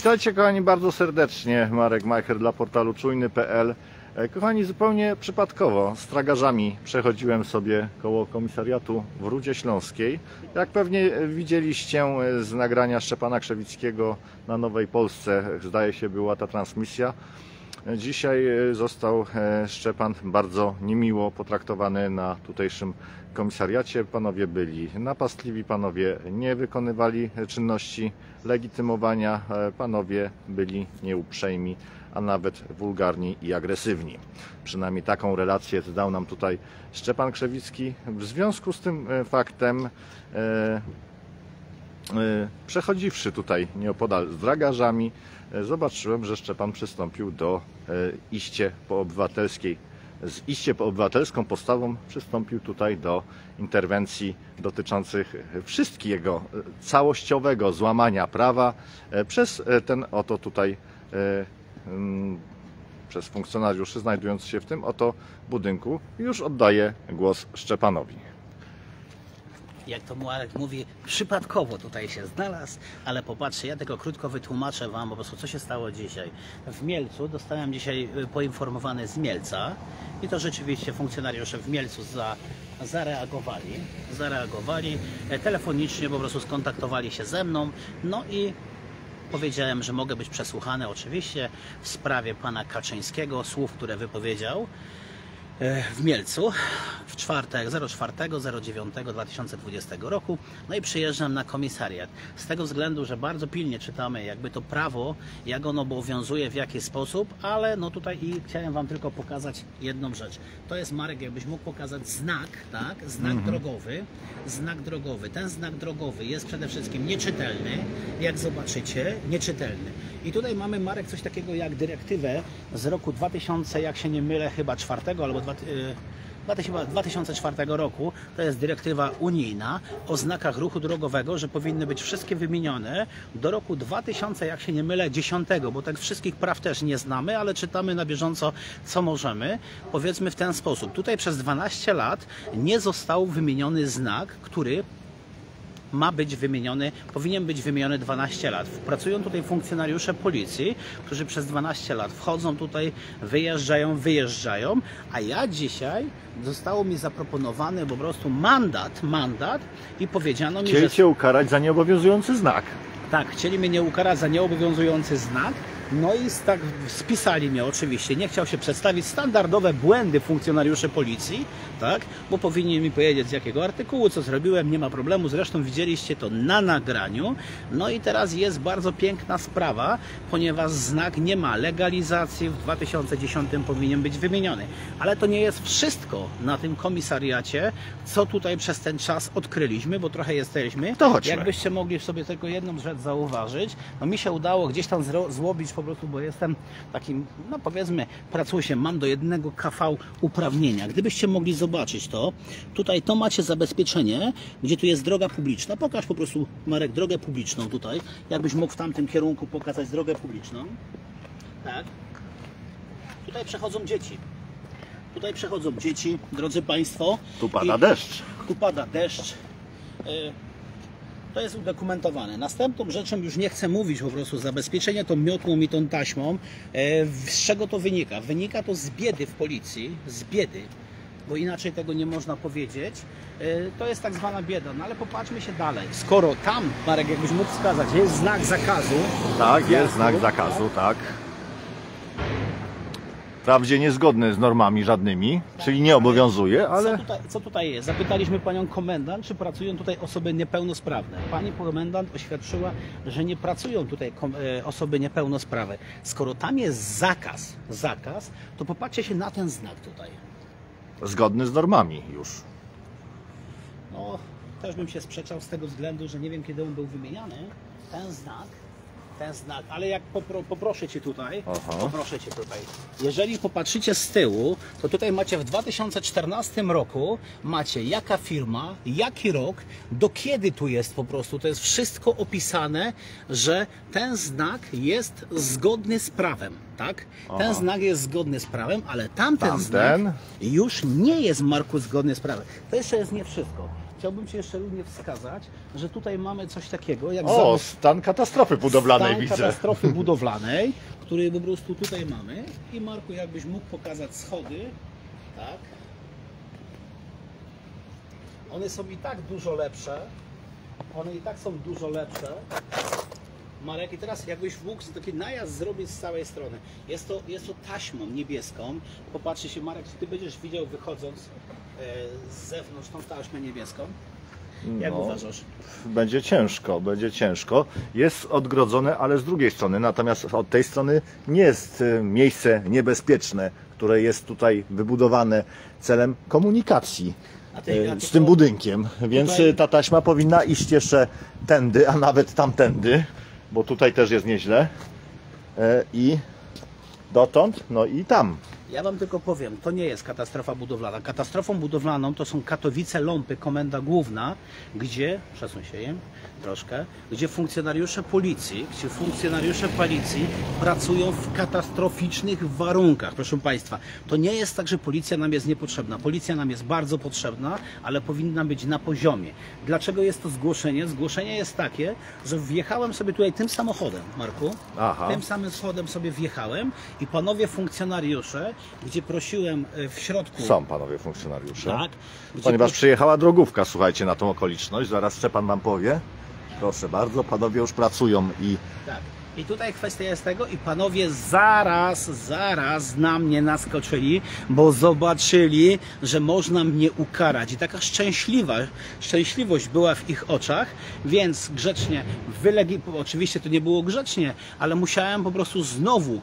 Witajcie kochani bardzo serdecznie. Marek Majcher dla portalu czujny.pl. E, Kochani, zupełnie przypadkowo z tragarzami przechodziłem sobie koło komisariatu w Rudzie Śląskiej. Jak pewnie widzieliście e, z nagrania Szczepana Krzewickiego na Nowej Polsce, zdaje się była ta transmisja. Dzisiaj e, został e, Szczepan bardzo niemiło potraktowany na tutejszym komisariacie. Panowie byli napastliwi, panowie nie wykonywali czynności legitymowania, e, panowie byli nieuprzejmi, a nawet wulgarni i agresywni. Przynajmniej taką relację dał nam tutaj Szczepan Krzewicki. W związku z tym e, faktem e, e, Przechodziwszy tutaj nieopodal z dragarzami, e, zobaczyłem, że Szczepan przystąpił do e, iście poobywatelskiej. Z iście poobywatelską postawą przystąpił tutaj do interwencji dotyczących wszystkiego e, całościowego złamania prawa e, przez e, ten oto tutaj e, przez funkcjonariuszy znajdujący się w tym oto budynku. Już oddaję głos Szczepanowi. Jak to Marek mówi, przypadkowo tutaj się znalazł, ale popatrzcie, ja tylko krótko wytłumaczę Wam po prostu, co się stało dzisiaj. W Mielcu dostałem dzisiaj y, poinformowany z Mielca i to rzeczywiście funkcjonariusze w Mielcu za, zareagowali, zareagowali, e, telefonicznie po prostu skontaktowali się ze mną, no i Powiedziałem, że mogę być przesłuchany oczywiście w sprawie pana Kaczyńskiego, słów, które wypowiedział w Mielcu w czwartek 04.09.2020 roku. No i przyjeżdżam na komisariat. Z tego względu, że bardzo pilnie czytamy jakby to prawo, jak ono obowiązuje, w jaki sposób, ale no tutaj i chciałem Wam tylko pokazać jedną rzecz. To jest Marek, jakbyś mógł pokazać znak, tak? Znak drogowy. Znak drogowy. Ten znak drogowy jest przede wszystkim nieczytelny. Jak zobaczycie, nieczytelny. I tutaj mamy Marek coś takiego jak dyrektywę z roku 2000, jak się nie mylę, chyba czwartego albo dwa, 2000 2004 roku, to jest dyrektywa unijna o znakach ruchu drogowego, że powinny być wszystkie wymienione do roku 2000, jak się nie mylę, 10, bo tak wszystkich praw też nie znamy, ale czytamy na bieżąco, co możemy. Powiedzmy w ten sposób. Tutaj przez 12 lat nie został wymieniony znak, który ma być wymieniony, powinien być wymieniony 12 lat. Pracują tutaj funkcjonariusze policji, którzy przez 12 lat wchodzą tutaj, wyjeżdżają, wyjeżdżają, a ja dzisiaj zostało mi zaproponowany po prostu mandat, mandat i powiedziano mi, że Chcieli Cię ukarać za nieobowiązujący znak. tak, chcieli mnie nie ukarać za nieobowiązujący znak. No i tak spisali mnie oczywiście. Nie chciał się przedstawić standardowe błędy funkcjonariuszy policji, tak? Bo powinien mi powiedzieć z jakiego artykułu, co zrobiłem, nie ma problemu. Zresztą widzieliście to na nagraniu. No i teraz jest bardzo piękna sprawa, ponieważ znak nie ma legalizacji. W 2010 powinien być wymieniony. Ale to nie jest wszystko na tym komisariacie, co tutaj przez ten czas odkryliśmy, bo trochę jesteśmy. To chodźmy. Jakbyście mogli sobie tylko jedną rzecz zauważyć, no mi się udało gdzieś tam złobić po prostu, bo jestem takim, no powiedzmy, pracuję się, mam do jednego KV uprawnienia. Gdybyście mogli zobaczyć to, tutaj to macie zabezpieczenie, gdzie tu jest droga publiczna. Pokaż po prostu, Marek, drogę publiczną tutaj. Jakbyś mógł w tamtym kierunku pokazać drogę publiczną. Tak. Tutaj przechodzą dzieci. Tutaj przechodzą dzieci, drodzy Państwo. Tu pada I- deszcz. tu pada deszcz. Y, To jest udokumentowane. Następną rzeczą, już nie chcę mówić po prostu, zabezpieczenie tą miotłą i tą taśmą. W- Z czego to wynika? Wynika to z biedy w policji, z biedy, bo inaczej tego nie można powiedzieć. E, To jest tak zwana bieda, no ale popatrzmy się dalej. Skoro tam, Marek, jakbyś mógł wskazać, jest znak zakazu. Tak, jest znak zakazu, tak. Wprawdzie niezgodny z normami żadnymi, czyli nie obowiązuje, Co ale tutaj, co tutaj jest? Zapytaliśmy panią komendant, czy pracują tutaj osoby niepełnosprawne. Pani komendant oświadczyła, że nie pracują tutaj e, osoby niepełnosprawne. Skoro tam jest zakaz, zakaz, to popatrzcie się na ten znak tutaj. Zgodny z normami już. No, też bym się sprzeczał z tego względu, że nie wiem kiedy on był wymieniany. Ten znak, ten znak, ale jak popro, poproszę Cię tutaj, Aha. poproszę Cię tutaj. Jeżeli popatrzycie z tyłu, to tutaj macie w 2014 roku, macie jaka firma, jaki rok, do kiedy tu jest po prostu. To jest wszystko opisane, że ten znak jest zgodny z prawem, tak? Ten Aha. znak jest zgodny z prawem, ale tamten, Tamten? znak już nie jest Marku zgodny z prawem. To jeszcze jest nie wszystko. Chciałbym Ci jeszcze również wskazać, że tutaj mamy coś takiego jak O, zabez- stan katastrofy budowlanej stan widzę. katastrofy budowlanej, który po prostu tutaj mamy. I Marku, jakbyś mógł pokazać schody, tak? One są i tak dużo lepsze. One i tak są dużo lepsze. Marek, i teraz jakbyś mógł taki najazd zrobić z całej strony. Jest to, jest to taśmą niebieską. Popatrzcie się, Marek, czy ty będziesz widział wychodząc z zewnątrz tą taśmę niebieską? Jak No. uważasz? Będzie ciężko, będzie ciężko. Jest odgrodzone, ale z drugiej strony. Natomiast od tej strony nie jest e, miejsce niebezpieczne, które jest tutaj wybudowane celem komunikacji ty z tym budynkiem. Więc e, ta taśma powinna iść jeszcze tędy, a nawet tamtędy, bo tutaj też jest nieźle. E, I dotąd, no i tam. Ja Wam tylko powiem, to nie jest katastrofa budowlana. Katastrofą budowlaną to są Katowice, Ląpy, Komenda Główna, gdzie, przesuń się troszkę, gdzie funkcjonariusze policji, gdzie funkcjonariusze policji pracują w katastroficznych warunkach, proszę Państwa. To nie jest tak, że policja nam jest niepotrzebna. Policja nam jest bardzo potrzebna, ale powinna być na poziomie. Dlaczego jest to zgłoszenie? Zgłoszenie jest takie, że wjechałem sobie tutaj tym samochodem, Marku, Aha. tym samym schodem sobie wjechałem i panowie funkcjonariusze, gdzie prosiłem e, w środku. Są panowie funkcjonariusze. Tak. Ponieważ przyjechała drogówka, słuchajcie, na tą okoliczność. Zaraz Szczepan wam powie. Proszę bardzo, panowie już pracują i Tak. I tutaj kwestia jest tego i panowie zaraz, zaraz na mnie naskoczyli, bo zobaczyli, że można mnie ukarać. I taka szczęśliwa, szczęśliwość była w ich oczach, więc grzecznie wylegi... Oczywiście to nie było grzecznie, ale musiałem po prostu znowu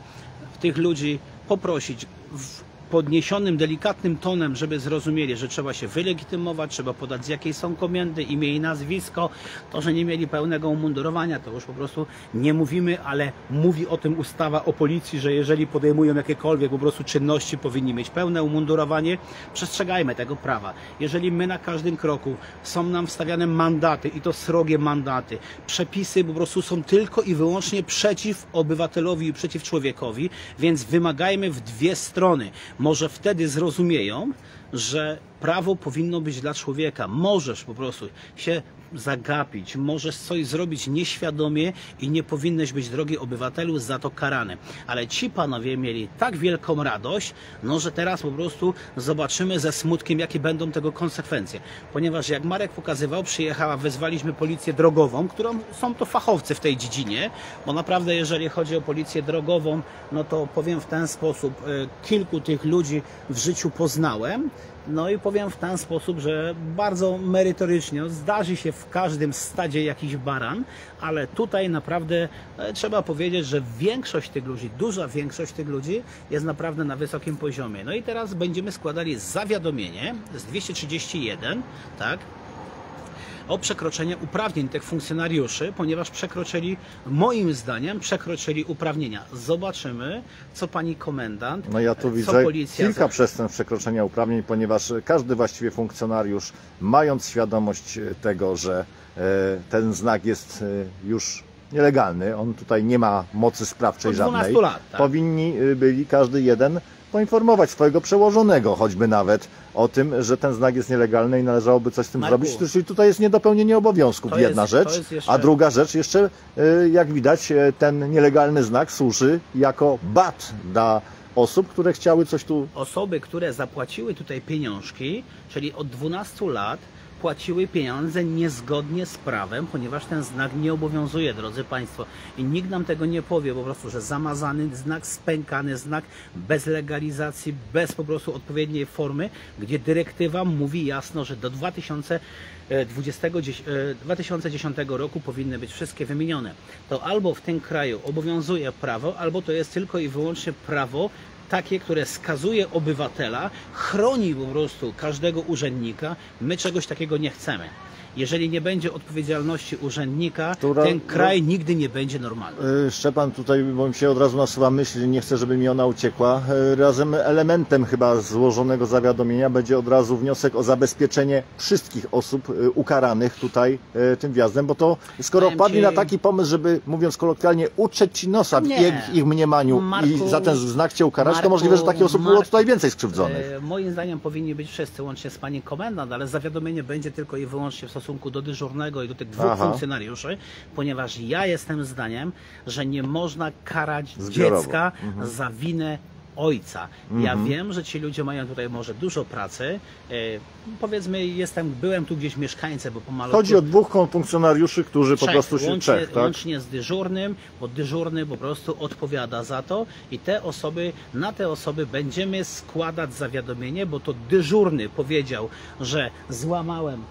tych ludzi poprosić podniesionym, delikatnym tonem, żeby zrozumieli, że trzeba się wylegitymować, trzeba podać z jakiej są komendy, imię i nazwisko. To, że nie mieli pełnego umundurowania, to już po prostu nie mówimy, ale mówi o tym ustawa o policji, że jeżeli podejmują jakiekolwiek po prostu czynności, powinni mieć pełne umundurowanie. Przestrzegajmy tego prawa. Jeżeli my na każdym kroku są nam wstawiane mandaty i to srogie mandaty, przepisy po prostu są tylko i wyłącznie przeciw obywatelowi i przeciw człowiekowi, więc wymagajmy w dwie strony. Może wtedy zrozumieją, że prawo powinno być dla człowieka. Możesz po prostu się zagapić, możesz coś zrobić nieświadomie i nie powinieneś być, drogi obywatelu, za to karany. Ale ci panowie mieli tak wielką radość, no że teraz po prostu zobaczymy ze smutkiem, jakie będą tego konsekwencje. Ponieważ jak Marek pokazywał, przyjechała, wezwaliśmy policję drogową, którą są to fachowcy w tej dziedzinie, bo naprawdę jeżeli chodzi o policję drogową, no to powiem w ten sposób, e, kilku tych ludzi w życiu poznałem, no i powiem w ten sposób, że bardzo merytorycznie zdarzy się w każdym stadzie jakiś baran, ale tutaj naprawdę e, trzeba powiedzieć, że większość tych ludzi, duża większość tych ludzi jest naprawdę na wysokim poziomie. No i teraz będziemy składali zawiadomienie z 231, tak? O przekroczenie uprawnień tych funkcjonariuszy, ponieważ przekroczyli, moim zdaniem, przekroczyli uprawnienia. Zobaczymy, co pani komendant, no ja tu widzę policja kilka za- przestępstw przekroczenia uprawnień, ponieważ każdy właściwie funkcjonariusz, mając świadomość tego, że e, ten znak jest e, już nielegalny, on tutaj nie ma mocy sprawczej Od 12 żadnej, lat, tak. powinni byli każdy jeden poinformować swojego przełożonego, choćby nawet o tym, że ten znak jest nielegalny i należałoby coś z tym Marku, zrobić. Czyli tutaj jest niedopełnienie obowiązków, to jedna jest- rzecz, jeszcze- a druga rzecz jeszcze, y, jak widać, y, ten nielegalny znak służy jako bat dla osób, które chciały coś tu osoby, które zapłaciły tutaj pieniążki, czyli od 12 lat płaciły pieniądze niezgodnie z prawem, ponieważ ten znak nie obowiązuje, drodzy Państwo. I nikt nam tego nie powie, po prostu, że zamazany znak, spękany znak, bez legalizacji, bez po prostu odpowiedniej formy, gdzie dyrektywa mówi jasno, że do 2020, e, 2010 roku powinny być wszystkie wymienione. To albo w tym kraju obowiązuje prawo, albo to jest tylko i wyłącznie prawo takie, które skazuje obywatela, chroni po prostu każdego urzędnika. My czegoś takiego nie chcemy. Jeżeli nie będzie odpowiedzialności urzędnika, Która- ten kraj nigdy nie będzie normalny. Y, Szczepan, tutaj bo mi się od razu nasuwa myśl, nie chcę, żeby mi ona uciekła. Y, Razem elementem chyba złożonego zawiadomienia będzie od razu wniosek o zabezpieczenie wszystkich osób y, ukaranych tutaj tym wjazdem, bo to skoro Powiem wpadli ci- na taki pomysł, żeby mówiąc kolokwialnie utrzeć ci nosa w ich, ich mniemaniu Marku- i za ten znak cię ukarać, to Marku, możliwe, że takich osób było Marku, tutaj więcej skrzywdzonych. E, moim zdaniem powinni być wszyscy, łącznie z pani komendant, ale zawiadomienie będzie tylko i wyłącznie w stosunku do dyżurnego i do tych dwóch Aha. funkcjonariuszy, ponieważ ja jestem zdaniem, że nie można karać Zbiorowo. dziecka Mhm. za winę ojca. Ja wiem, że ci ludzie mają tutaj może dużo pracy. E, powiedzmy, jestem, byłem tu gdzieś mieszkańcem, bo pomalutku... Chodzi o dwóch funkcjonariuszy, którzy po Trzech, prostu się łącznie, trzech, tak? łącznie z dyżurnym, bo dyżurny po prostu odpowiada za to i te osoby, na te osoby będziemy składać zawiadomienie, bo to dyżurny powiedział, że złamałem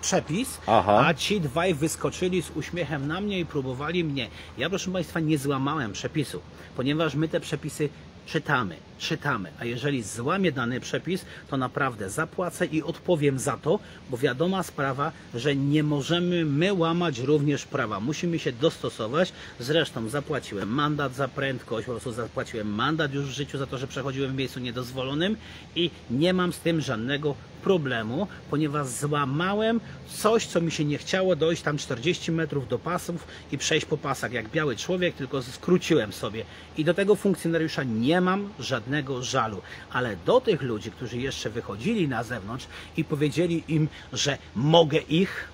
przepis, Aha. a ci dwaj wyskoczyli z uśmiechem na mnie i próbowali mnie. Ja proszę Państwa nie złamałem przepisu, ponieważ my te przepisy czytamy, czytamy, a jeżeli złamię dany przepis, to naprawdę zapłacę i odpowiem za to, bo wiadoma sprawa, że nie możemy my łamać również prawa. Musimy się dostosować. Zresztą zapłaciłem mandat za prędkość, po prostu zapłaciłem mandat już w życiu za to, że przechodziłem w miejscu niedozwolonym i nie mam z tym żadnego problemu, ponieważ złamałem coś, co mi się nie chciało dojść tam 40 metrów do pasów i przejść po pasach jak biały człowiek, tylko skróciłem sobie. I do tego funkcjonariusza nie mam żadnego żalu. Ale do tych ludzi, którzy jeszcze wychodzili na zewnątrz i powiedzieli im, że mogę ich,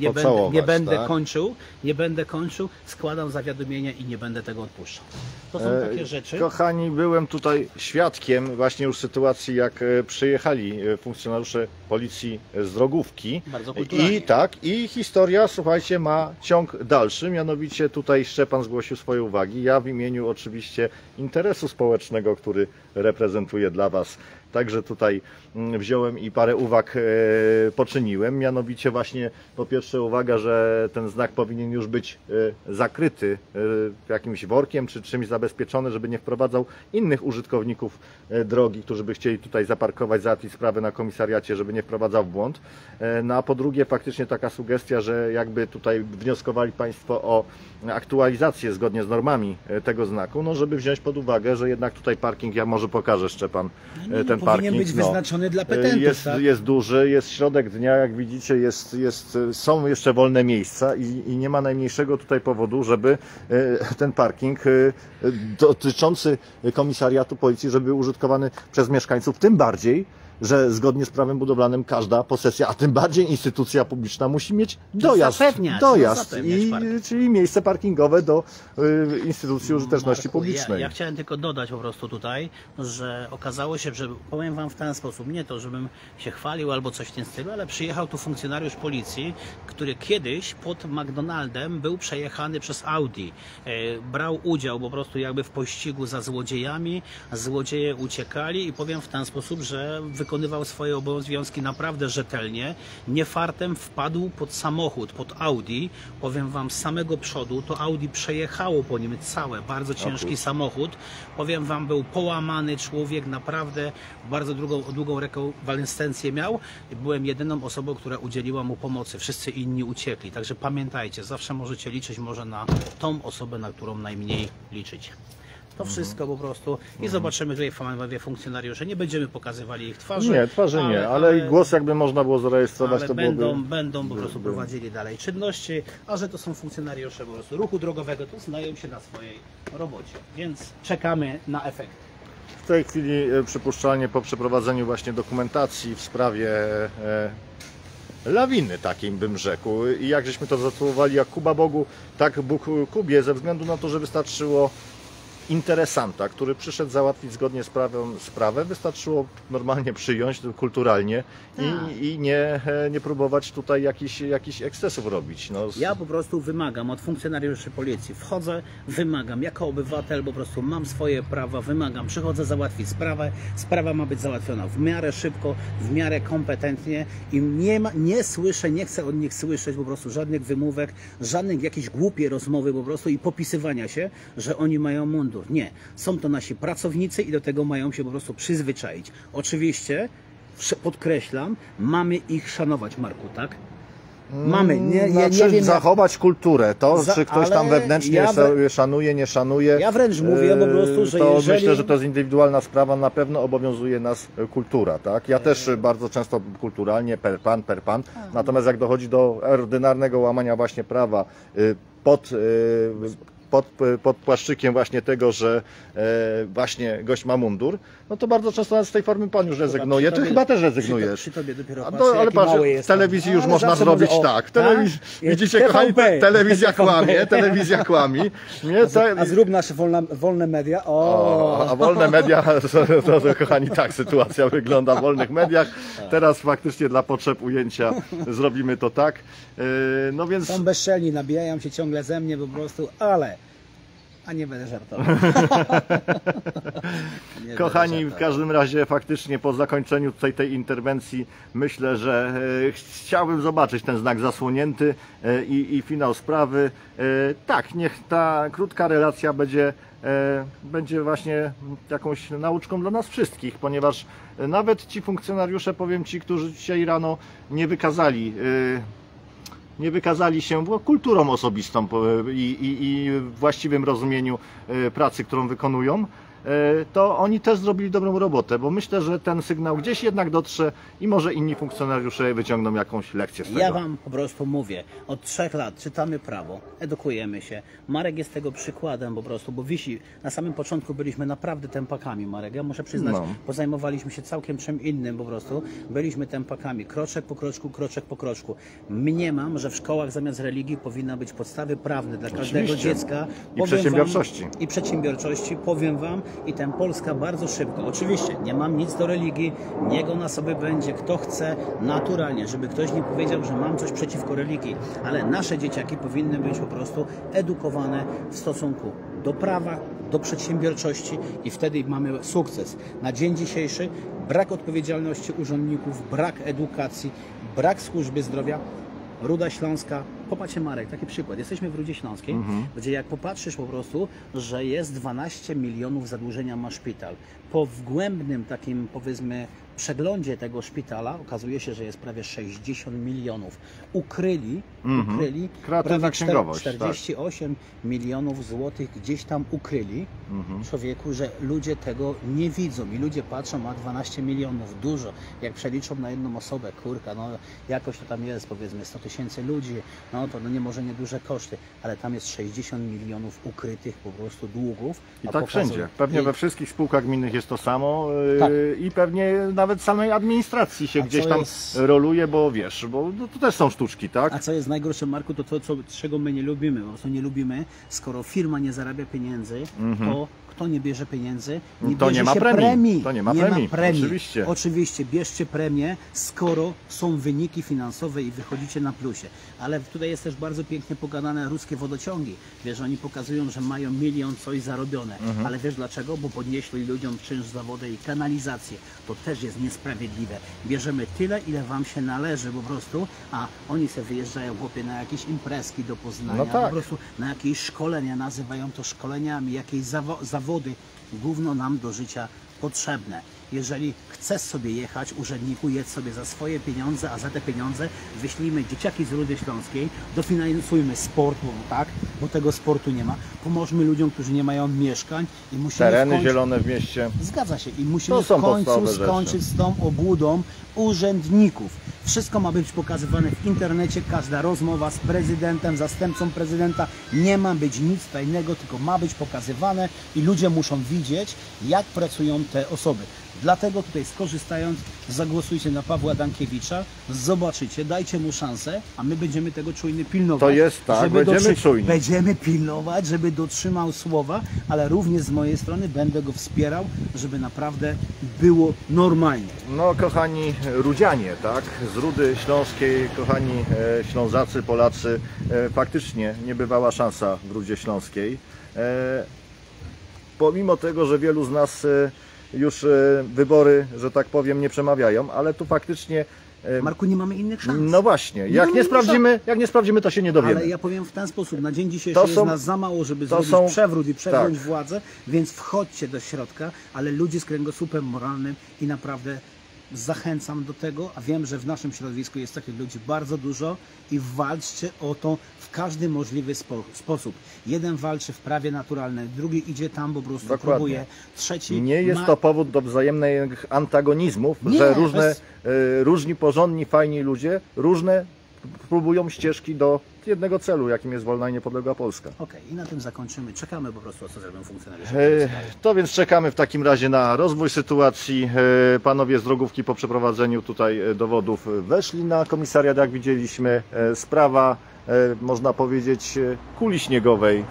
nie będę, nie będę tak? kończył, nie będę kończył, składam zawiadomienie i nie będę tego odpuszczał. To są E, takie rzeczy. Kochani, byłem tutaj świadkiem właśnie już sytuacji, jak e, przyjechali e, funkcjonariusze policji z drogówki. Bardzo kulturalnie. I tak, i historia, słuchajcie, ma ciąg dalszy. Mianowicie tutaj Szczepan zgłosił swoje uwagi. Ja w imieniu oczywiście interesu społecznego, który reprezentuję dla Was, także tutaj mm, wziąłem i parę uwag e, poczyniłem. Mianowicie właśnie po pierwsze uwaga, że ten znak powinien już być e, zakryty e, jakimś workiem czy czymś zabezpieczony, żeby nie wprowadzał innych użytkowników drogi, którzy by chcieli tutaj zaparkować, załatwić sprawę na komisariacie, żeby nie wprowadzał w błąd. No a po drugie faktycznie taka sugestia, że jakby tutaj wnioskowali Państwo o aktualizację zgodnie z normami tego znaku, no żeby wziąć pod uwagę, że jednak tutaj parking, ja może pokażę Szczepan No no, ten powinien parking. być wyznaczony dla e, petentów, Jest, tak? jest duży, jest środek dnia, jak widzicie, jest, jest, są jeszcze wolne miejsca i, i nie ma najmniejszego tutaj powodu, żeby e, ten parking e, dotyczący komisariatu policji, żeby był użytkowany przez mieszkańców, tym bardziej, że zgodnie z prawem budowlanym każda posesja, a tym bardziej instytucja publiczna musi mieć dojazd. zapewniać, no, dojazd zapewniać i, parking. czyli miejsce parkingowe do y, instytucji użyteczności Marku, publicznej. Ja, ja chciałem tylko dodać po prostu tutaj, że okazało się, że powiem Wam w ten sposób, nie to, żebym się chwalił albo coś w tym stylu, ale przyjechał tu funkcjonariusz policji, który kiedyś pod McDonaldem był przejechany przez Audi. E, brał udział po prostu jakby w pościgu za złodziejami, złodzieje uciekali i powiem w ten sposób, że wykonywał swoje obowiązki naprawdę rzetelnie. Nie fartem wpadł pod samochód, pod Audi. Powiem Wam, z samego przodu to Audi przejechało po nim całe, bardzo ciężki samochód. Powiem Wam, był połamany człowiek, naprawdę bardzo długą, długą rekonwalescencję miał. Byłem jedyną osobą, która udzieliła mu pomocy. Wszyscy inni uciekli. Także pamiętajcie, zawsze możecie liczyć może na tą osobę, na którą najmniej liczycie. To Mhm. wszystko po prostu i zobaczymy tutaj panowie funkcjonariusze. Nie będziemy pokazywali ich twarzy. Nie, twarzy nie, ale, i głos jakby można było zarejestrować, ale to będą, byłoby... będą po prostu by- prowadzili dalej czynności, a że to są funkcjonariusze po prostu ruchu drogowego, to znają się na swojej robocie. Więc czekamy na efekt. W tej chwili e, przypuszczalnie po przeprowadzeniu właśnie dokumentacji w sprawie e, lawiny takiej bym rzekł i jak żeśmy to zatytułowali jak Kuba Bogu, tak Bóg Kubie ze względu na to, że wystarczyło interesanta, który przyszedł załatwić zgodnie z prawem sprawę, wystarczyło normalnie przyjąć kulturalnie Tak. i, i nie, nie próbować tutaj jakichś jakichś ekscesów robić. No, Ja po prostu wymagam od funkcjonariuszy policji. Wchodzę, wymagam jako obywatel, po prostu mam swoje prawa, wymagam, przychodzę załatwić sprawę. Sprawa ma być załatwiona w miarę szybko, w miarę kompetentnie i nie, ma, nie słyszę, nie chcę od nich słyszeć po prostu żadnych wymówek, żadnych jakichś głupie rozmowy po prostu i popisywania się, że oni mają mundur. Nie. Są to nasi pracownicy i do tego mają się po prostu przyzwyczaić. Oczywiście, podkreślam, mamy ich szanować, Marku, tak? Mamy, nie, ja znaczy, nie wiem, jak- zachować kulturę. To, Za- czy ktoś tam wewnętrznie ja we- sza- szanuje, nie szanuje. Ja wręcz mówię po prostu, yy, że to jeżeli- myślę, że to jest indywidualna sprawa. Na pewno obowiązuje nas kultura, tak? Ja też e, bardzo często kulturalnie, per pan, per pan. Natomiast jak dochodzi do ordynarnego łamania właśnie prawa y, pod pod, pod płaszczykiem właśnie tego, że e, właśnie gość ma mundur, no to bardzo często z tej formy pan już rezygnuje. Ty chyba też rezygnujesz. przy tobie dopiero to, ale patrz, w telewizji już można zrobić tak. Jest Widzicie, kochani, te, telewizja kłamie, telewizja kłami. A zrób nasze wolne, media. O, a wolne media, to, kochani, tak sytuacja wygląda w wolnych mediach. Teraz faktycznie dla potrzeb ujęcia zrobimy to tak. Yy, No więc są bezczelni, nabijają się ciągle ze mnie po prostu, ale... A nie będę żartował. Nie Kochani, będę w żartował. każdym razie faktycznie po zakończeniu tutaj tej interwencji myślę, że e, chciałbym zobaczyć ten znak zasłonięty e, i, i finał sprawy. E, tak, niech ta krótka relacja będzie, będzie właśnie jakąś nauczką dla nas wszystkich, ponieważ nawet ci funkcjonariusze, powiem Ci, którzy dzisiaj rano nie wykazali nie wykazali się kulturą osobistą i, i, i właściwym rozumieniu e, pracy, którą wykonują, to oni też zrobili dobrą robotę, bo myślę, że ten sygnał gdzieś jednak dotrze i może inni funkcjonariusze wyciągną jakąś lekcję z tego. Ja Wam po prostu mówię, od trzech lat czytamy prawo, edukujemy się. Marek jest tego przykładem po prostu, bo wisi, na samym początku byliśmy naprawdę tempakami, Marek. Ja muszę przyznać, No. bo zajmowaliśmy się całkiem czym innym po prostu. Byliśmy tempakami, kroczek po kroczku, kroczek po kroczku. Mniemam, że w szkołach zamiast religii powinna być podstawy prawne dla każdego Oczywiście. dziecka. I przedsiębiorczości. Wam, I przedsiębiorczości, powiem Wam, i ten Polska bardzo szybko. Oczywiście, nie mam nic do religii, niech ona sobie będzie, kto chce, naturalnie, żeby ktoś nie powiedział, że mam coś przeciwko religii, ale nasze dzieciaki powinny być po prostu edukowane w stosunku do prawa, do przedsiębiorczości i wtedy mamy sukces. Na dzień dzisiejszy brak odpowiedzialności urzędników, brak edukacji, brak służby zdrowia, Ruda Śląska, popatrzcie Marek, taki przykład. Jesteśmy w Rudzie Śląskiej, Mhm. gdzie jak popatrzysz po prostu, że jest 12 milionów zadłużenia ma szpital. Po wgłębnym takim powiedzmy przeglądzie tego szpitala okazuje się, że jest prawie 60 milionów. Ukryli, Mhm. ukryli Kreatywna księgowość, tak. 48 milionów złotych gdzieś tam ukryli Mhm. człowieku, że ludzie tego nie widzą i ludzie patrzą, a 12 milionów, dużo. Jak przeliczą na jedną osobę, kurka, no jakoś to tam jest, powiedzmy 100 tysięcy ludzi, no to no nie może nieduże koszty, ale tam jest 60 milionów ukrytych po prostu długów. I tak pokazują- wszędzie. Pewnie I- we wszystkich spółkach gminnych jest to samo yy, Tak. i pewnie nawet samej administracji się A gdzieś co tam jest- roluje, bo wiesz, bo no, to też są sztuczki, tak? A co jest najgorsze, Marku, to to, co, czego my nie lubimy. Po prostu nie lubimy, skoro firma nie zarabia pieniędzy, to kto nie bierze pieniędzy? Nie. To nie bierze ma się premii. To nie ma premii, Ma premii. oczywiście. Oczywiście, bierzcie premię, skoro są wyniki finansowe i wychodzicie na plusie. Ale tutaj jest też bardzo pięknie pogadane ruskie wodociągi. Wiesz, oni pokazują, że mają milion coś zarobione. Mhm. Ale wiesz dlaczego? Bo podnieśli ludziom czynsz za wodę i kanalizację. To też jest niesprawiedliwe. Bierzemy tyle, ile wam się należy po prostu, a oni se wyjeżdżają chłopie na jakieś imprezki do Poznania, No tak. po prostu na jakieś szkolenia, nazywają to szkoleniami, jakieś zawo- zawody, gówno nam do życia potrzebne. Jeżeli chcesz sobie jechać, urzędniku, jedź sobie za swoje pieniądze, a za te pieniądze wyślijmy dzieciaki z Rudy Śląskiej, dofinansujmy sport, bo tak, bo tego sportu nie ma, pomożmy ludziom, którzy nie mają mieszkań i musimy Tereny końcu... zielone w mieście. Zgadza się i musimy To w końcu podstawowe rzeczy. skończyć z tą obłudą urzędników. Wszystko ma być pokazywane w internecie, każda rozmowa z prezydentem, zastępcą prezydenta. Nie ma być nic tajnego, tylko ma być pokazywane i ludzie muszą widzieć, jak pracują te osoby. Dlatego tutaj skorzystając, zagłosujcie na Pawła Dankiewicza, zobaczycie, dajcie mu szansę, a my będziemy tego czujnie pilnować. To jest tak, będziemy czujni. Będziemy pilnować, żeby dotrzymał słowa, ale również z mojej strony będę go wspierał, żeby naprawdę było normalnie. No, kochani Rudzianie, tak? Z Rudy Śląskiej, kochani e, Ślązacy, Polacy, e, faktycznie niebywała szansa w Rudzie Śląskiej. E, pomimo tego, że wielu z nas e, już e, wybory, że tak powiem, nie przemawiają, ale tu faktycznie. e, Marku, nie mamy innych szans. no właśnie, jak nie sprawdzimy, jak nie sprawdzimy, to się nie dowiemy. Ale ja powiem w ten sposób, na dzień dzisiejszy To jest są- nas za mało, żeby zrobić są- przewrót i przejąć tak. władzę, więc wchodźcie do środka, ale ludzi z kręgosłupem moralnym i naprawdę zachęcam do tego, a wiem, że w naszym środowisku jest takich ludzi bardzo dużo i walczcie o to w każdy możliwy spo, sposób. Jeden walczy w prawie naturalnym, drugi idzie tam po prostu Dokładnie. próbuje, trzeci Nie jest ma... to powód do wzajemnych antagonizmów, Nie, że różne, bez- e, różni porządni, fajni ludzie różne próbują ścieżki do jednego celu, jakim jest wolna i niepodległa Polska. Okej, i na tym zakończymy. Czekamy po prostu, co zrobią funkcjonariusze. E, To więc czekamy w takim razie na rozwój sytuacji. E, Panowie z drogówki po przeprowadzeniu tutaj e, dowodów e, weszli na komisariat, jak widzieliśmy. E, Sprawa, można powiedzieć, e, kuli śniegowej, e,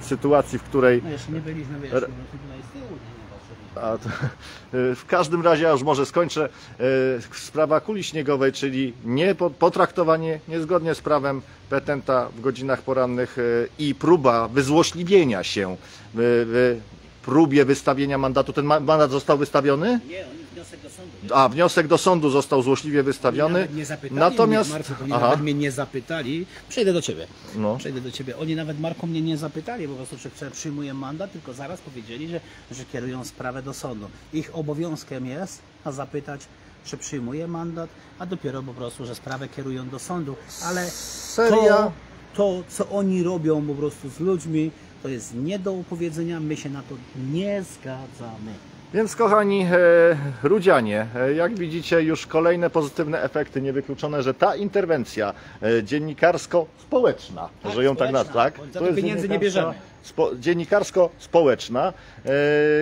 w sytuacji, w której No jeszcze nie byliśmy, wiesz, no, to, e, w każdym razie, ja już może skończę, e, sprawa kuli śniegowej, czyli nie po- potraktowanie niezgodnie z prawem petenta w godzinach porannych e, i próba wyzłośliwienia się w, w próbie wystawienia mandatu. Ten ma- mandat został wystawiony? Nie, sądu. A wniosek do sądu został złośliwie wystawiony. Nawet nie zapytali Natomiast. mnie, Marku, oni Aha, nawet mnie nie zapytali. Przejdę do ciebie. no. Przejdę do ciebie. Oni nawet Marko mnie nie zapytali, po prostu czy przyjmuję mandat, tylko zaraz powiedzieli, że, że kierują sprawę do sądu. Ich obowiązkiem jest a zapytać, czy przyjmuję mandat, a dopiero po prostu, że sprawę kierują do sądu. Ale Seria. to, to, co oni robią po prostu z ludźmi, to jest nie do opowiedzenia. My się na to nie zgadzamy. Więc kochani e, Rudzianie, e, jak widzicie już kolejne pozytywne efekty, niewykluczone, że ta interwencja e, dziennikarsko-społeczna, Tak, że ją tak nazwać, tak? za To jest pieniędzy nie bierzemy. Spo, dziennikarsko-społeczna,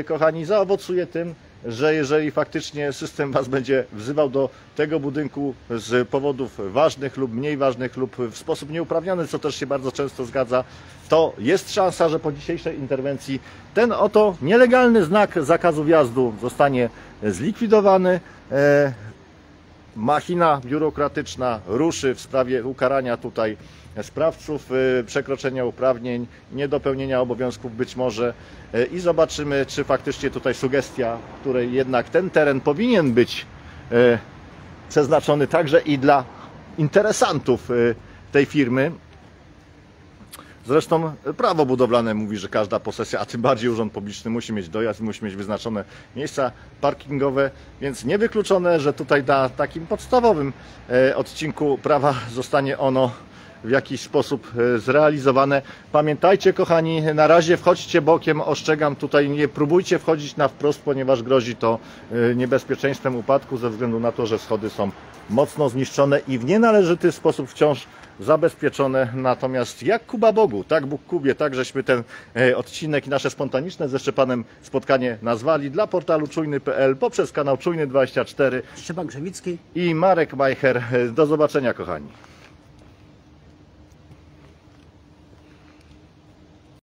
kochani, zaowocuje tym, że jeżeli faktycznie system Was będzie wzywał do tego budynku z powodów ważnych lub mniej ważnych lub w sposób nieuprawniony, co też się bardzo często zgadza, to jest szansa, że po dzisiejszej interwencji ten oto nielegalny znak zakazu wjazdu zostanie zlikwidowany. E, machina biurokratyczna ruszy w sprawie ukarania tutaj sprawców y, przekroczenia uprawnień, niedopełnienia obowiązków być może y, i zobaczymy, czy faktycznie tutaj sugestia, której jednak ten teren powinien być y, przeznaczony także i dla interesantów tej firmy. Zresztą prawo budowlane mówi, że każda posesja, a tym bardziej urząd publiczny musi mieć dojazd, musi mieć wyznaczone miejsca parkingowe, więc niewykluczone, że tutaj na takim podstawowym odcinku prawa zostanie ono w jakiś sposób e, zrealizowane. Pamiętajcie kochani, na razie wchodźcie bokiem, ostrzegam tutaj, nie próbujcie wchodzić na wprost, ponieważ grozi to e, niebezpieczeństwem upadku ze względu na to, że schody są mocno zniszczone i w nienależyty sposób wciąż zabezpieczone. Natomiast jak Kuba Bogu, tak Bóg Kubie, tak żeśmy ten e, odcinek i nasze spontaniczne ze Szczepanem spotkanie nazwali dla portalu czujny.pl poprzez kanał Czujny24 Szczepan Krzewicki, i Marek Majcher. Do zobaczenia kochani.